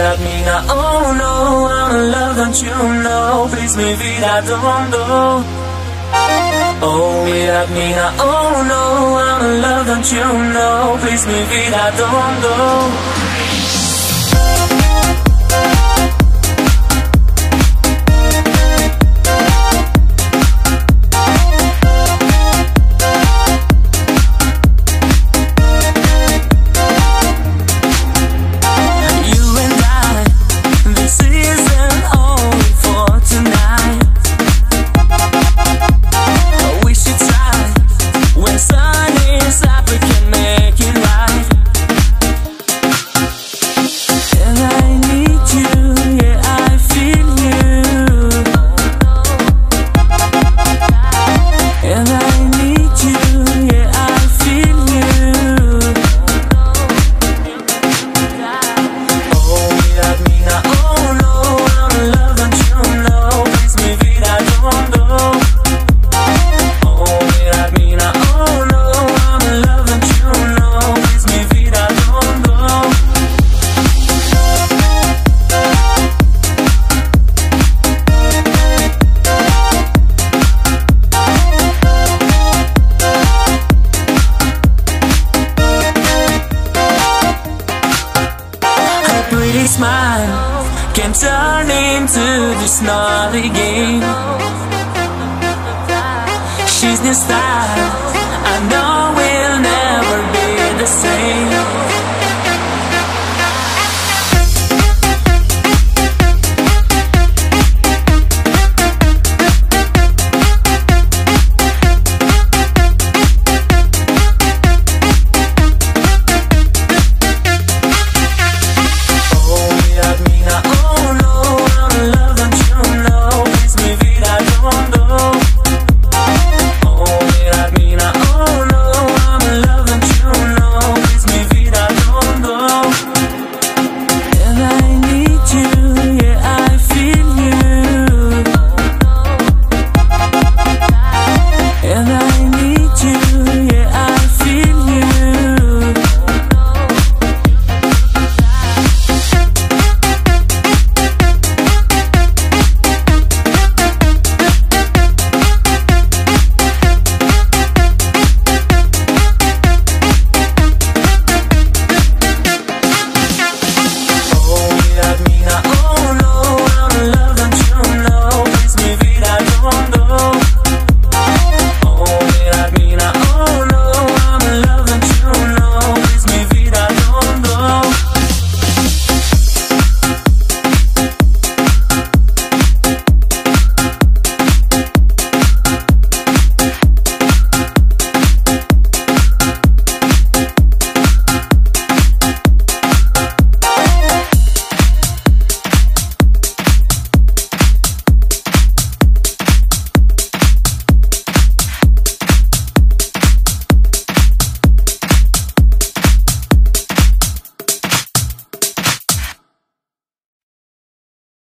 Without me now, oh no, I'm in love, don't you know? Please, mi vida, don't. Oh, without me now, oh no, I'm in love, don't you know? Please, mi vida, don't into this naughty game. She's new style, I know